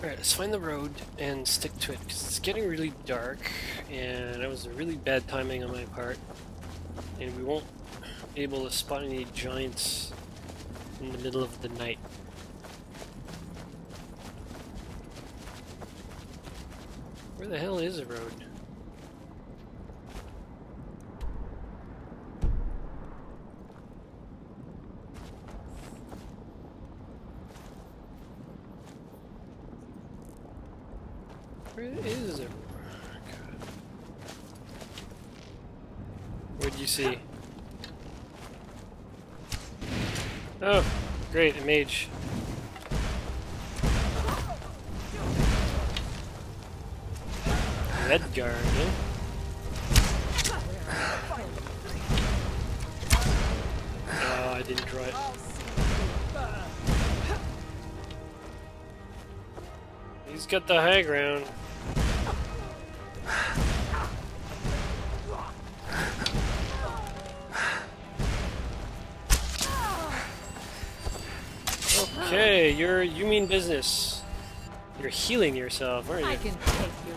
Alright, let's find the road and stick to it, because it's getting really dark, and that was a really bad timing on my part. And we won't be able to spot any giants in the middle of the night. Where the hell is the road? Where is it? God. What'd you see? Oh, great, a mage. Redguard, huh? Oh, I didn't draw it. He's got the high ground. Okay, you're you mean business. You're healing yourself, aren't you? I can take you.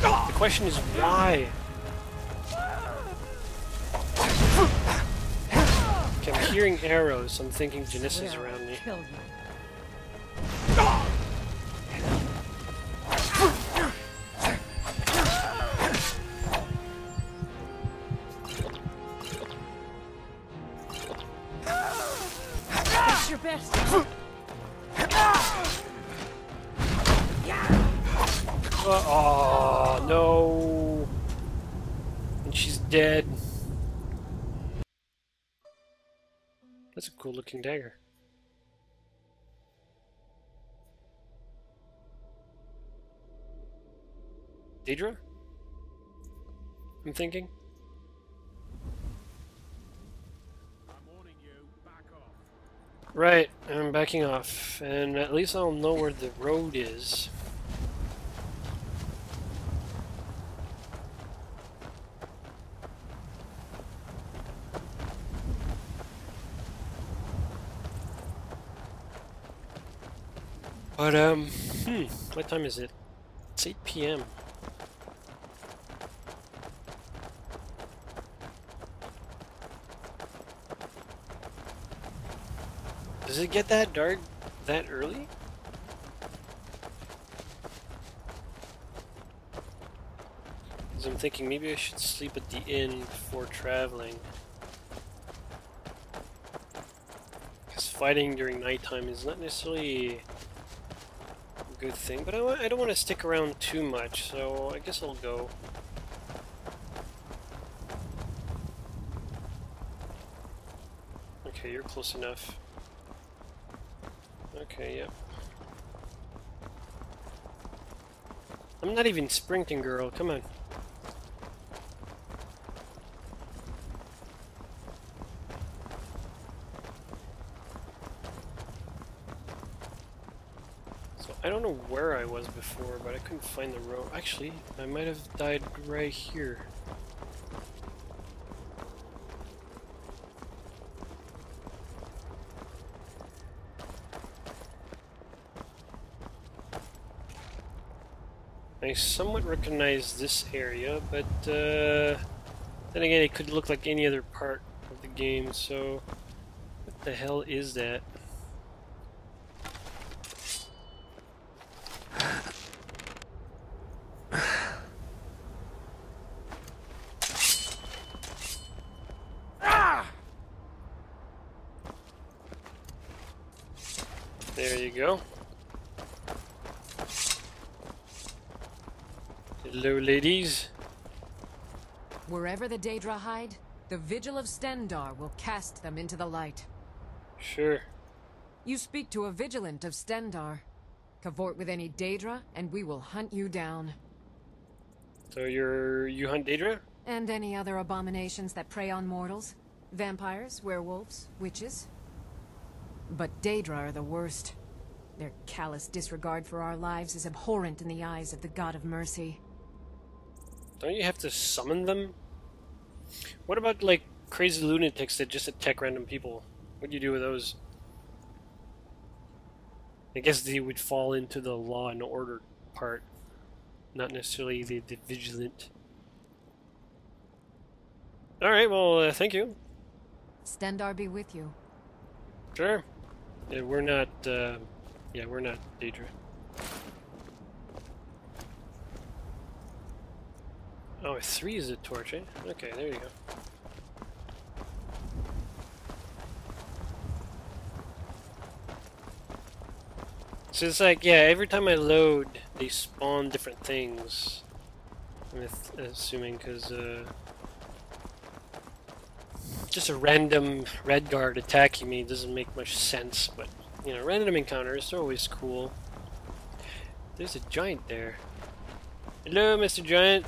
The question is why? Okay, I'm hearing arrows. I'm thinking I'll around me. A cool looking dagger. Daedra? I'm thinking. Right, I'm backing off, and at least I'll know where the road is. But, um, hmm, what time is it? It's 8 p.m. Does it get that dark that early? Because I'm thinking maybe I should sleep at the inn before traveling. Because fighting during nighttime is not necessarily good thing, but I, I don't want to stick around too much, so I guess I'll go. Okay, you're close enough. Okay, yep. I'm not even sprinting, girl. Come on. Don't know where I was before, but I couldn't find the road. Actually, I might have died right here. I somewhat recognize this area, but uh, then again, it could look like any other part of the game, so what the hell is that? There you go. Hello, ladies. Wherever the Daedra hide, the Vigil of Stendarr will cast them into the light. Sure. You speak to a Vigilant of Stendarr. Cavort with any Daedra, and we will hunt you down. So you're you hunt Daedra? And any other abominations that prey on mortals. Vampires, werewolves, witches. But Daedra are the worst. Their callous disregard for our lives is abhorrent in the eyes of the God of Mercy. Don't you have to summon them? What about like crazy lunatics that just attack random people? What do you do with those? I guess they would fall into the law and order part, not necessarily the, the vigilant. All right, well, uh, thank you. Stendarr be with you. Sure. Yeah, we're not. Uh, yeah, we're not Daedra. Oh, three is a torch, eh? Okay, there you go. So it's like, yeah, every time I load, they spawn different things. I'm assuming, because, uh... Just a random Redguard attacking me doesn't make much sense, but, you know, random encounters are always cool. There's a giant there. Hello, Mr. Giant.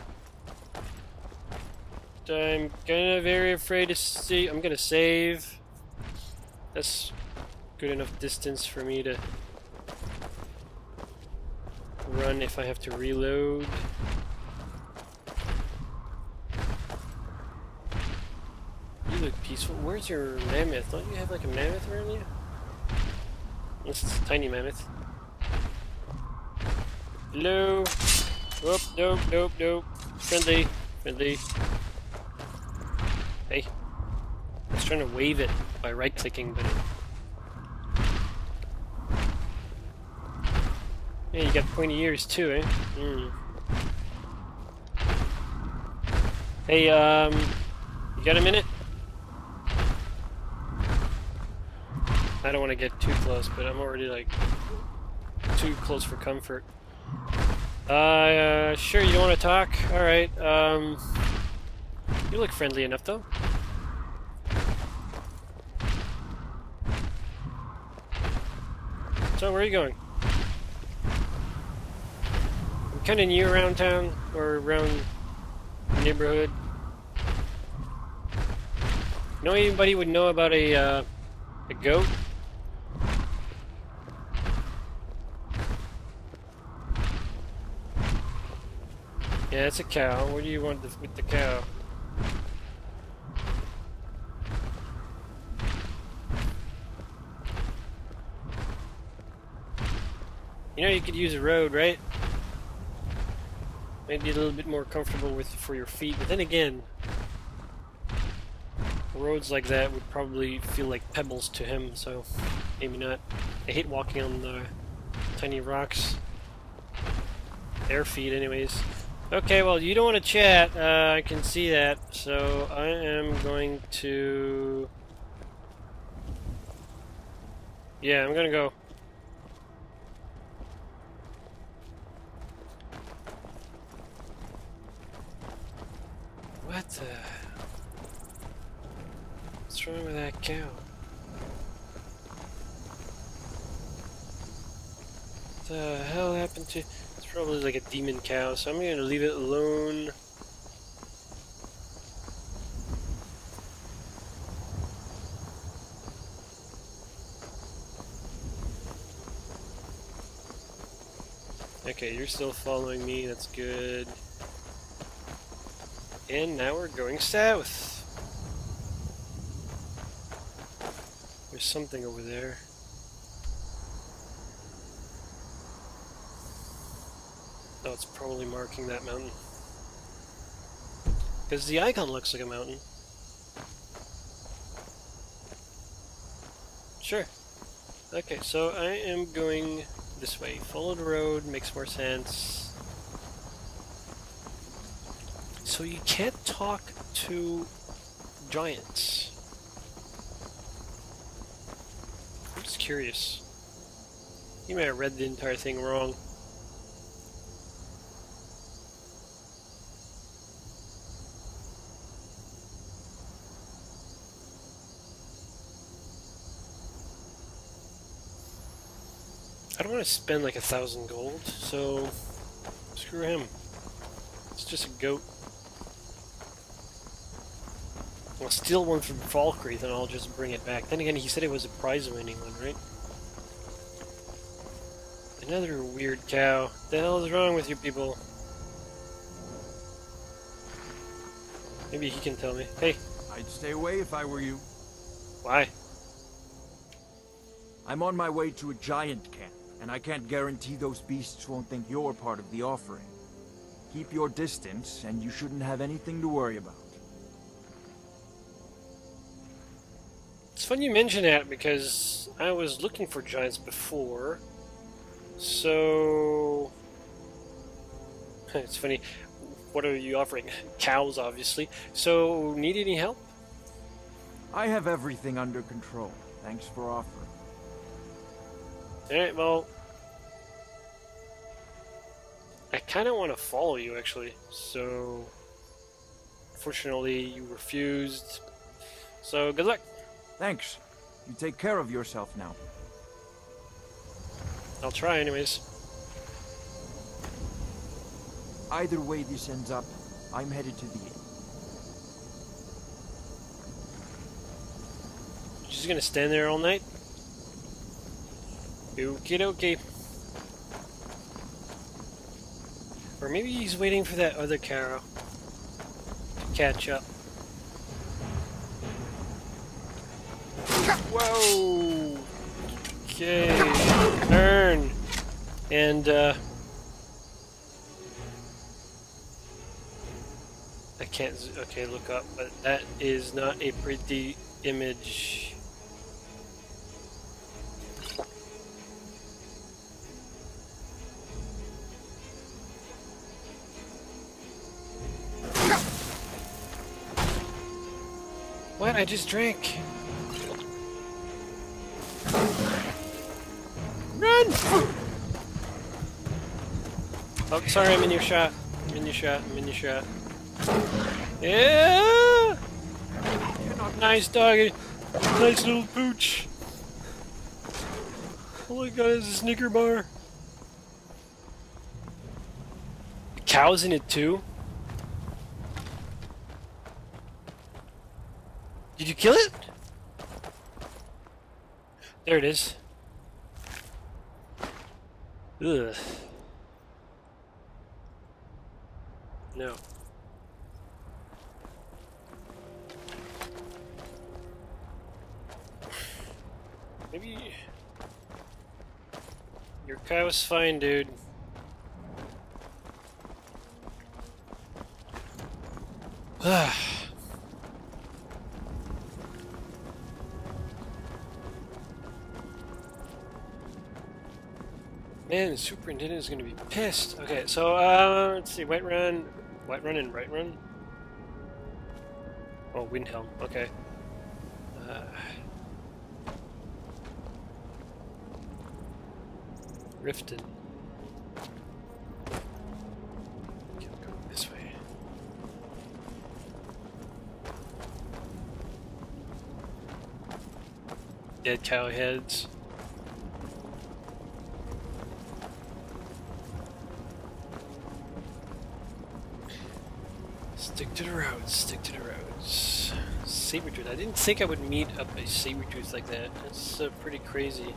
I'm kinda very afraid to see. I'm gonna save. That's good enough distance for me to run if I have to reload. You look peaceful. Where's your mammoth? Don't you have like a mammoth around you? This is a tiny mammoth. Hello? Whoop, nope, nope, nope. Friendly, friendly. Trying to wave it by right-clicking, but... Yeah, you got pointy ears too, eh? Mm. Hey, um... You got a minute? I don't want to get too close, but I'm already, like, too close for comfort. Uh, uh sure, you don't want to talk? Alright, um... You look friendly enough, though. So, where are you going? I'm kind of new around town, or around neighborhood. Know anybody would know about a, uh, a goat? Yeah, it's a cow. What do you want with the cow? You know you could use a road, right? Maybe a little bit more comfortable with for your feet, but then again, roads like that would probably feel like pebbles to him, so maybe not. I hate walking on the tiny rocks. Air feet, anyways. Okay, well, you don't want to chat. Uh, I can see that. So I am going to... Yeah, I'm to go. What the... What's wrong with that cow? What the hell happened to It's probably like a demon cow, so I'm to leave it alone. Okay, you're still following me, that's good. And now we're going south. There's something over there. Oh, it's probably marking that mountain. Because the icon looks like a mountain. Sure. Okay, so I am going this way. Follow the road, makes more sense. So you can't talk to giants. I'm just curious. You may have read the entire thing wrong. I don't want to spend like a thousand gold, so screw him. It's just a goat. I'll steal one from Falkreath and I'll just bring it back. Then again, he said it was a prize winning one, right? Another weird cow. What the hell is wrong with you people? Maybe he can tell me. Hey. I'd stay away if I were you. Why? I'm on my way to a giant camp And I can't guarantee those beasts won't think you're part of the offering. Keep your distance, and you shouldn't have anything to worry about. Funny you mention that because I was looking for giants before. So it's funny. What are you offering? Cows, obviously. So need any help? I have everything under control. Thanks for offering. Alright, well... I kind of want to follow you, actually. So... Fortunately, you refused. So, good luck! Thanks. You take care of yourself now. I'll try anyways. Either way this ends up, I'm headed to the inn. She's gonna stand there all night? Okie dokie. Or maybe he's waiting for that other Caro to catch up. Whoa! Okay, turn. And, uh... I can't, okay, look up, but that is not a pretty image. What? I just drank. Oh, sorry, I'm in your shot. I'm in your shot. I'm in your shot. Yeah! Nice doggy. Nice little pooch. Oh All I got is a Snicker bar. Cows in it too? Did you kill it? There it is. Ugh. No. Maybe your cow's fine, dude. Ah. Man, the superintendent is going to be pissed. Okay, so uh, let's see. Whiterun, white run, and right run. Oh, Windhelm. Okay. Uh, Riften. Dead cow heads. Stick to the roads, stick to the roads. Sabretooth. I didn't think I would meet up a Sabretooth like that. That's uh, pretty crazy.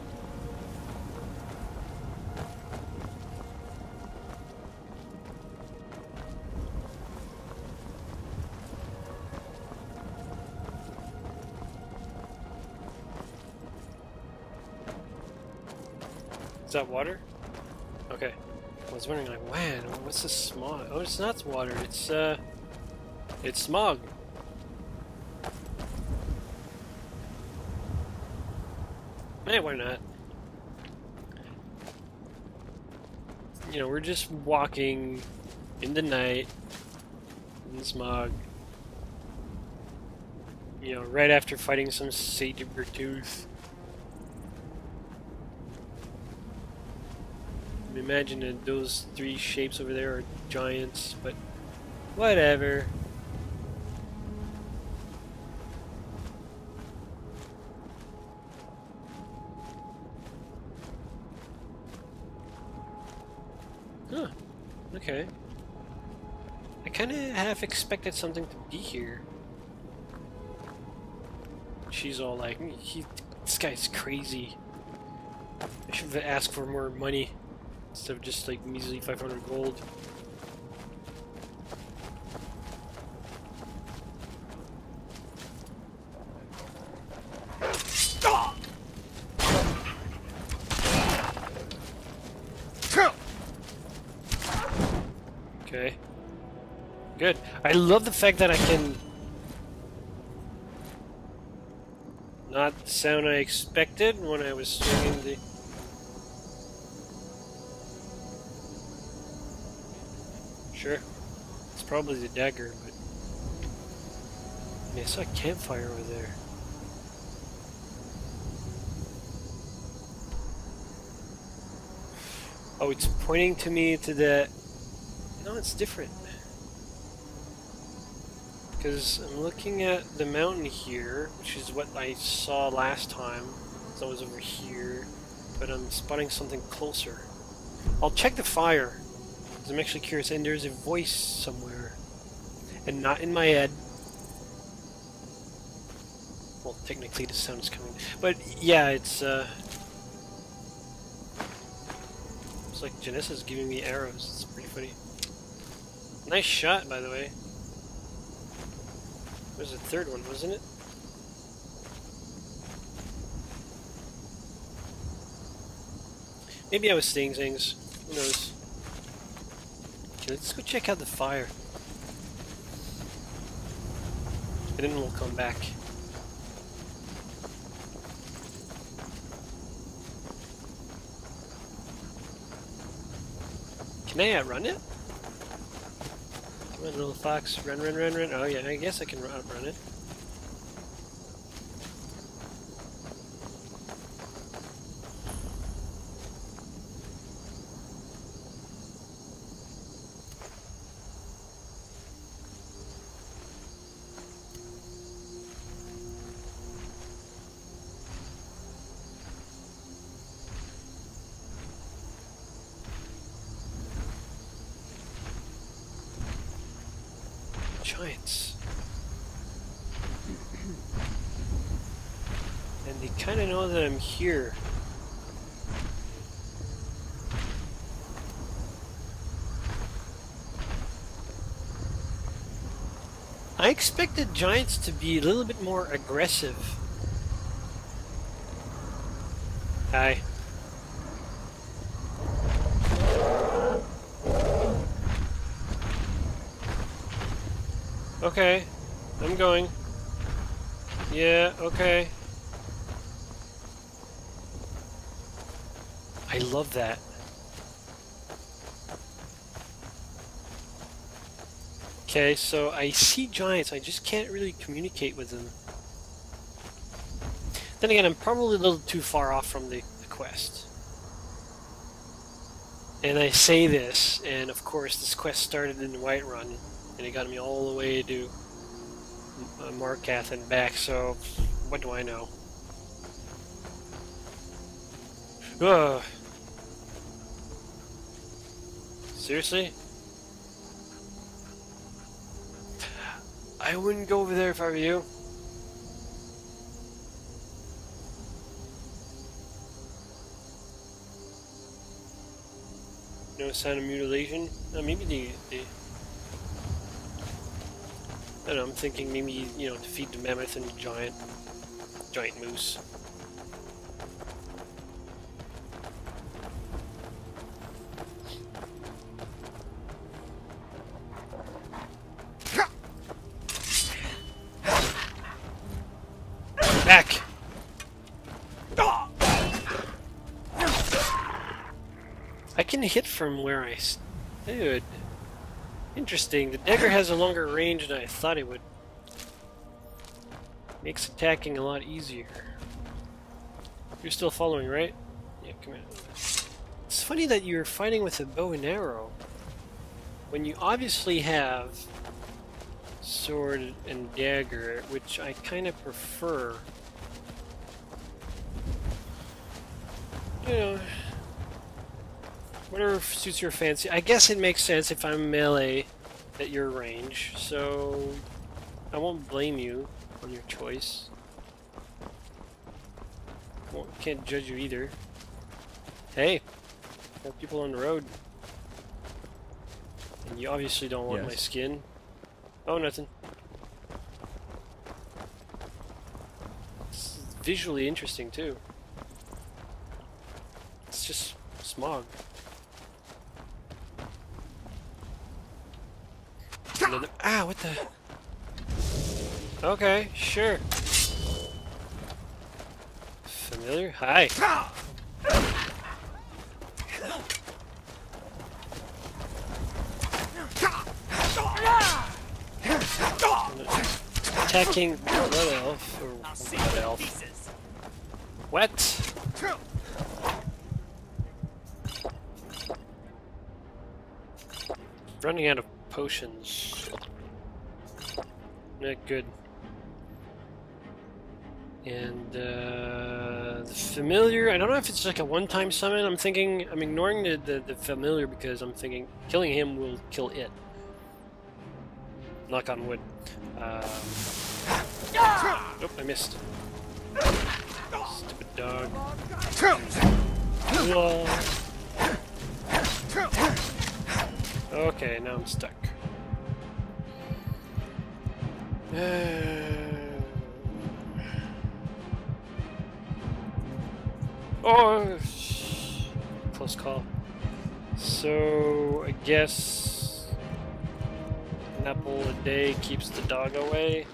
Is that water? Okay. I was wondering, like, man, what's the smog? Oh, it's not water. It's uh, it's smog. Man, eh, why not? You know, we're just walking in the night in the smog. You know, right after fighting some saber tooth. Imagine that those three shapes over there are giants, but whatever. Okay. I kind of half expected something to be here. She's all like, hmm, he, this guy's crazy. I should have asked for more money instead of just like measly 500 gold. Good. I love the fact that I can... Not the sound I expected when I was swinging the... Sure. It's probably the dagger, but... I, mean, I saw a campfire over there. Oh, it's pointing to me to the... No, it's different. Because I'm looking at the mountain here, which is what I saw last time. So I was over here, but I'm spotting something closer. I'll check the fire, because I'm actually curious, and there's a voice somewhere. And not in my head. Well, technically the sound is coming. But yeah, it's, uh... It's like Jenassa's giving me arrows. It's pretty funny. Nice shot, by the way. There's a third one, wasn't it? Maybe I was seeing things. Who knows? Okay, let's go check out the fire. And then we'll come back. Can I outrun it? Little fox. Run, run, run, run. Oh, yeah, I guess I can outrun it. Giants. And they kind of know that I'm here. I expected giants to be a little bit more aggressive. Hi. Okay, I'm going. Yeah, okay. I love that. Okay, so I see giants, I just can't really communicate with them. Then again, I'm probably a little too far off from the, the quest. And I say this, and of course this quest started in Whiterun, and it got me all the way to uh, Markarth and back, so what do I know? Ugh. Seriously? I wouldn't go over there if I were you. No sign of mutilation? Uh, maybe the, the I don't know, I'm thinking maybe, you know, feed the mammoth and the giant, giant moose. Back! I can hit from where I stood. Interesting. The dagger has a longer range than I thought it would. Makes attacking a lot easier. You're still following, right? Yeah, come in. It's funny that you're fighting with a bow and arrow when you obviously have sword and dagger, which I kind of prefer. You know, Whatever suits your fancy. I guess it makes sense if I'm melee at your range, so I won't blame you on your choice. Well, can't judge you either. Hey, more people on the road. And you obviously don't want Yes. my skin. Oh, nothing. It's visually interesting too. It's just smog. The. Ah, what the? Okay, sure. Familiar? Hi. Attacking Blood Elf, or Blood Elf. What? Running out of potions. Not good. And uh, the familiar, I don't know if it's like a one-time summon. I'm thinking, I'm ignoring the, the, the familiar because I'm thinking killing him will kill it. Knock on wood. Um, nope, I missed. Stupid dog. Whoa. Okay, now I'm stuck. oh, close call. So I guess an apple a day keeps the dog away.